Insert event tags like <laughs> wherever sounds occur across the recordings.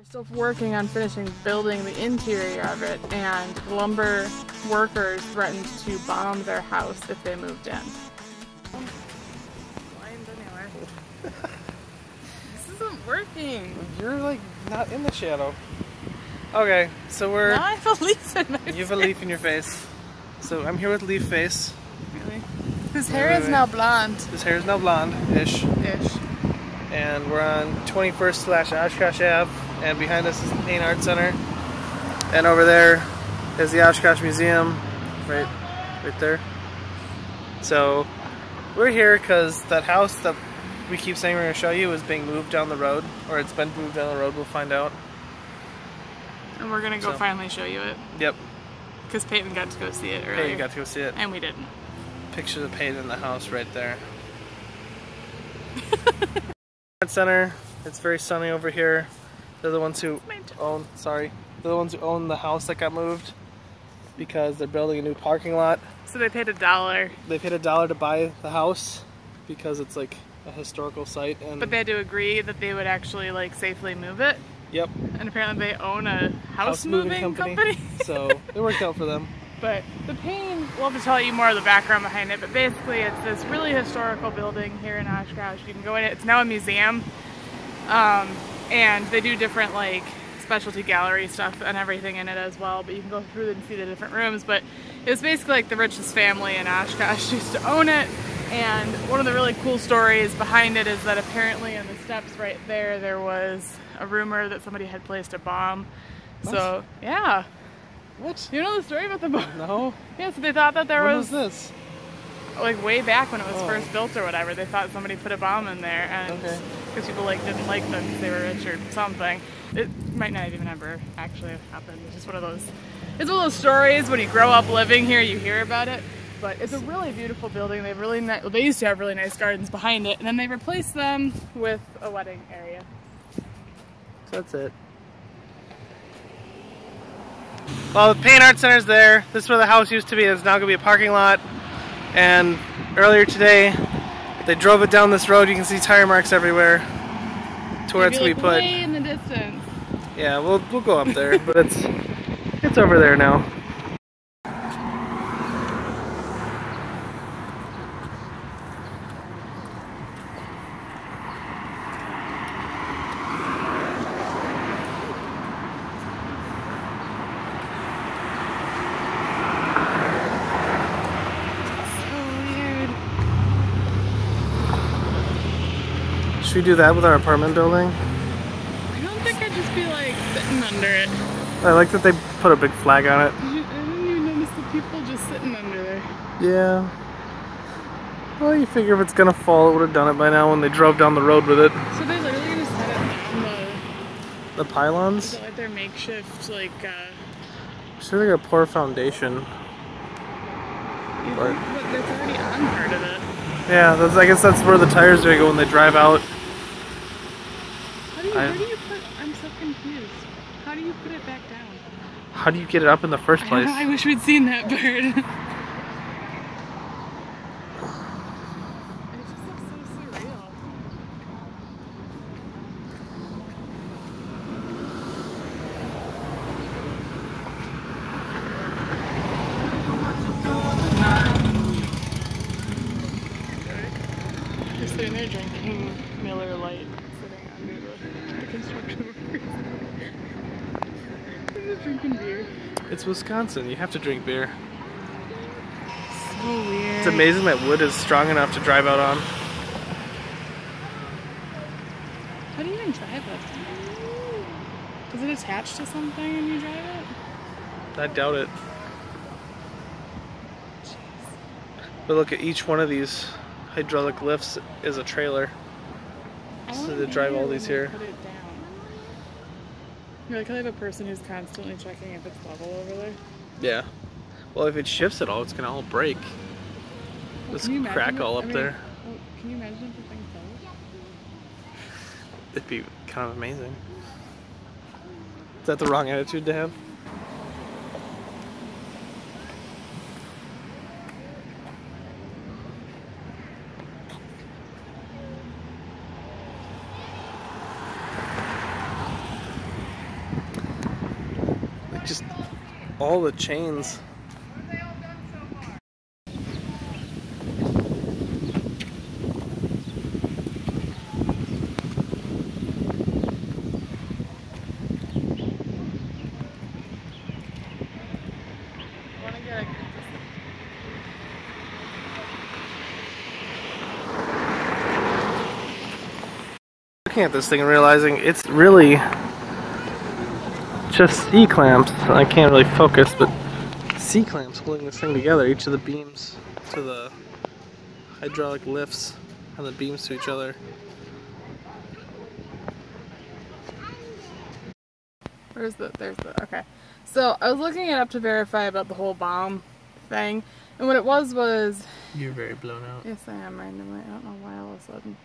We're still working on finishing building the interior of it, and lumber workers threatened to bomb their house if they moved in. Blind anyway. this isn't working. You're like not in the shadow. Okay, so we're. Now I have a leaf in my You have a leaf in your face. So I'm here with Leaf Face. Really? His hair Wait, is wait, now blonde. His hair is now blonde-ish, Ish. And we're on 21st slash Oshkosh Ave, and behind us is the Paine Art Center, and over there is the Oshkosh Museum, right, right there. So we're here because that house that we keep saying we're gonna show you is being moved down the road, or it's been moved down the road. We'll find out. And we're gonna go So. finally show you it. Yep. Because Peyton got to go see it earlier. Payne got to go see it. And we didn't. Picture of Payne in the house right there. <laughs> Center. It's very sunny over here. They're the ones who own. Sorry, they're the ones who own the house that got moved because they're building a new parking lot. So they paid a dollar, They paid a dollar to buy the house because it's like a historical site. And but they had to agree that they would actually like safely move it. yep, And apparently they own a house, moving, company. so it worked out for them. <laughs> But the Paine, we'll have to tell you more of the background behind it, but basically it's this really historical building here in Oshkosh. You can go in it, it's now a museum. Um, and they do different like specialty gallery stuff and everything in it as well, but you can go through and see the different rooms. But it was basically like the richest family in Oshkosh <laughs> used to own it. And one of the really cool stories behind it is that apparently in the steps right there, there was a rumor that somebody had placed a bomb. So, yeah. What? You know the story about the bomb? No. <laughs> Yeah, so they thought that there When was, was this? like way back when it was Oh. first built or whatever. They thought somebody put a bomb in there, and Okay. because people like didn't like them because they were rich or something. It might not even ever actually have happened. It's just one of those. It's one of those stories when you grow up living here, you hear about it. But it's a really beautiful building. They really nice. Well, they used to have really nice gardens behind it, and then they replaced them with a wedding area. So that's it. Well, the Paine Art Center's there. This is where the house used to be. It's now going to be a parking lot. And earlier today, they drove it down this road. You can see tire marks everywhere to where it's going to be put. way in the distance. Yeah, we'll we'll go up there, but it's it's over there now. So weird. Should we do that with our apartment building? I don't think I'd just be like sitting under it. I like that they put a big flag on it. <laughs> I didn't even notice the people just sitting under there. Yeah. Well, you figure if it's gonna fall, it would have done it by now when they drove down the road with it. So they literally just set it down the, The pylons. the like their makeshift like uh Sure, they got poor foundation. think- but that's already on part of it. Yeah, that's, I guess that's where the tires are gonna go when they drive out. How do you I- do you put I'm so confused. How do you put it back down? How do you get it up in the first I, place? know, I wish we'd seen that part. <laughs> it just looks so surreal. They're sitting there drinking Miller Lite, sitting under the, the construction workers. Drinking beer. It's Wisconsin. You have to drink beer. So weird. It's amazing that wood is strong enough to drive out on. How do you even drive it? Is it attached to something and you drive it? I doubt it. But look at each one of these hydraulic lifts is a trailer. So they drive all these here. Put it down. You're like, I have a person who's constantly checking if it's level over there. Yeah. Well, if it shifts at all, it's gonna all break. Well, This crack all up I mean, there. well, can you imagine if the thing fell? <laughs> It'd be kind of amazing. Is that the wrong attitude to have? Just all the chains. Looking at this thing and realizing it's really just C clamps. I can't really focus, but C clamps holding this thing together. Each of the beams to the hydraulic lifts and the beams to each other. Where's the, there's the, okay. So I was looking it up to verify about the whole bomb thing. And what it was was, You're very blown out. yes I am randomly, I don't know why all of a sudden.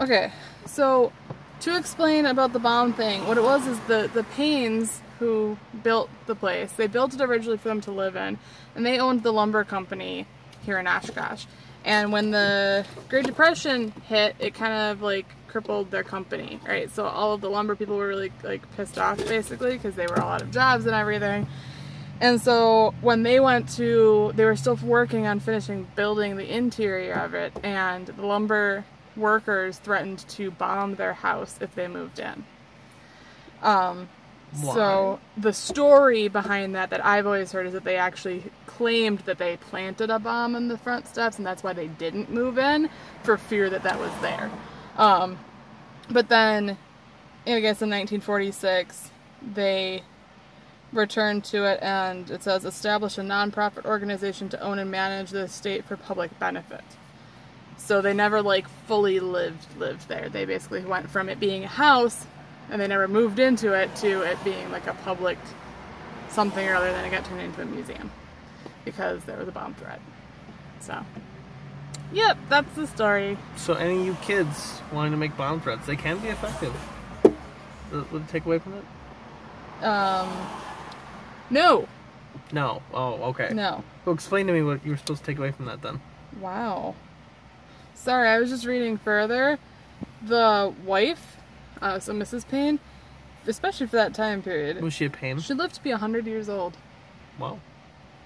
Okay, so to explain about the bomb thing, what it was is the, the Paines who built the place, they built it originally for them to live in, and they owned the lumber company here in Oshkosh. And when the Great Depression hit, it kind of like crippled their company, right? So all of the lumber people were really like pissed off basically because they were all out of jobs and everything. And so when they went to, they were still working on finishing building the interior of it, and the lumber workers threatened to bomb their house if they moved in. Um, so the story behind that that I've always heard is that they actually claimed that they planted a bomb in the front steps, and that's why they didn't move in for fear that that was there. Um, but then, I guess in 1946, they returned to it, and it says establish a nonprofit organization to own and manage the estate for public benefit. So they never like fully lived lived there. They basically went from it being a house, and they never moved into it to it being like a public something or other. Then it got turned into a museum because there was a bomb threat. So, yep, that's the story. So any of you kids wanting to make bomb threats, they can be effective. Would would it take away from it? Um, no, No. Oh, okay. no. Well, explain to me what you were supposed to take away from that then. Wow. Sorry, I was just reading further. The wife, uh, so Mrs. Paine, especially for that time period, Was she a pain? she lived to be 100 years old. Wow.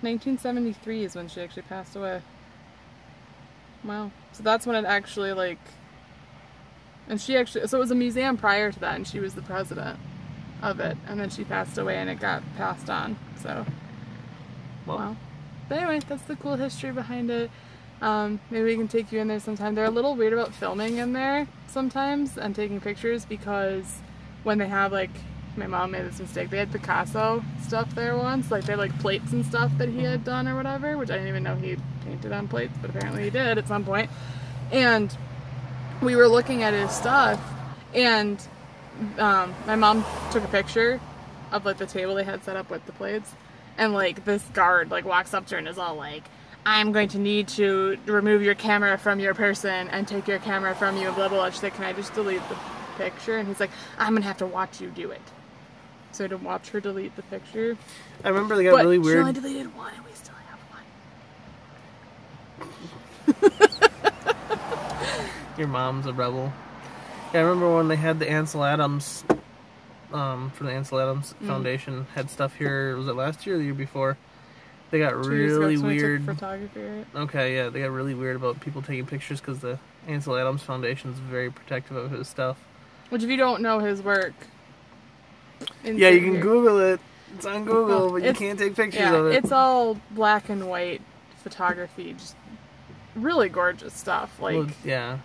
1973 is when she actually passed away. Wow. So that's when it actually, like. And she actually. So it was a museum prior to that, and she was the president of it. And then she passed away, and it got passed on. So. Well, Wow. But anyway, that's the cool history behind it. Um, maybe we can take you in there sometime. They're a little weird about filming in there sometimes and taking pictures because when they have like my mom made this mistake. They had Picasso stuff there once, like they had like plates and stuff that he had done or whatever, which I didn't even know he painted on plates, but apparently he did at some point. And we were looking at his stuff, and um, my mom took a picture of like the table they had set up with the plates, and like this guard like walks up to her and is all like, "I'm going to need to remove your camera from your person and take your camera from you." Blah blah. blah. She's like, "Can I just delete the picture?" And he's like, "I'm gonna have to watch you do it." So to watch her delete the picture, I remember they got but really weird. she only deleted one, and we still have one. <laughs> Your mom's a rebel. Yeah, I remember when they had the Ansel Adams, um, from the Ansel Adams Mm. Foundation had stuff here. Was it last year or the year before? They got really took weird. photography. Right? Okay, yeah, they got really weird about people taking pictures because the Ansel Adams Foundation is very protective of his stuff. Which, if you don't know his work, Yeah, you can insert- Google it. It's on Google, Well, but you can't take pictures Yeah, of it. it's all black and white photography, just really gorgeous stuff. Like, Well, yeah,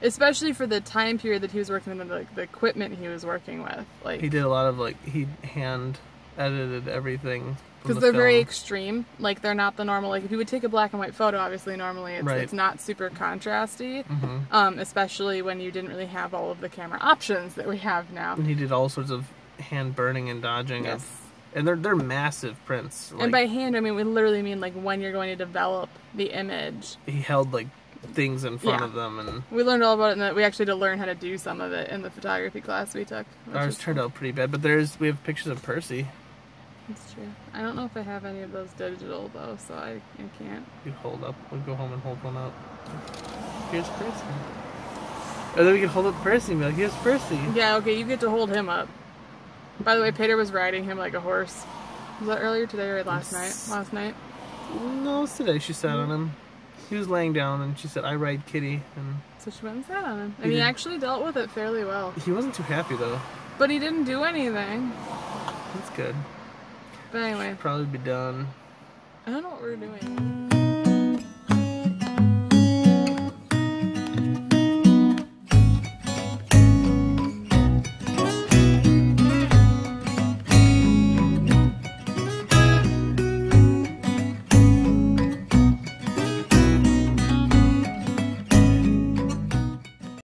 especially for the time period that he was working with, like the equipment he was working with, like he did a lot of like he hand edited everything because the they're very extreme. Like they're not the normal. Like if you would take a black and white photo, obviously normally it's, Right. it's not super contrasty. Mhm. Um, especially when you didn't really have all of the camera options that we have now. And he did all sorts of hand burning and dodging Yes. of, and they're they're massive prints. Like, and by hand, I mean we literally mean like when you're going to develop the image. he held like things in front Yeah. of them, and We learned all about it, and we actually had to learn how to do some of it in the photography class we took. ours was turned out pretty bad. But there's we have pictures of Percy. That's true. I don't know if I have any of those digital though, so I, I can't. You hold up. We'll go home and hold one up. Here's Percy. Or then we can hold up Percy and be like, here's Percy. Yeah, okay, you get to hold him up. By the way, Peter was riding him like a horse. Was that earlier today or last yes. night? Last night? No, it was today she sat mm -hmm. on him. He was laying down and she said, I ride Kitty. and So she went and sat on him. And he, he actually dealt with it fairly well. He wasn't too happy though. But he didn't do anything. That's good. But anyway. Probably be done. I don't know what we're doing.